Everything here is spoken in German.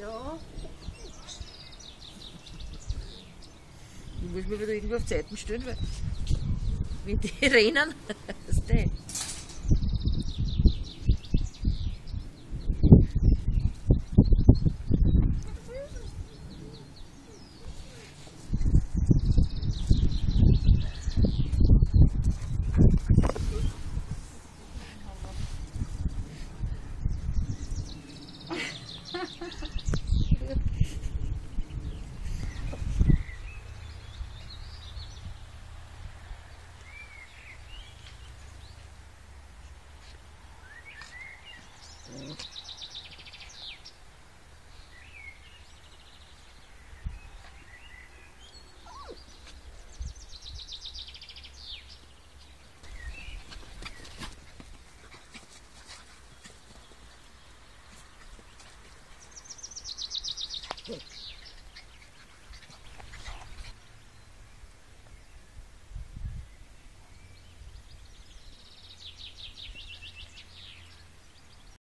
Ja. Du musst mir wieder irgendwo auf die Seiten stellen, weil wenn die rennen, ist der. Mm-hmm.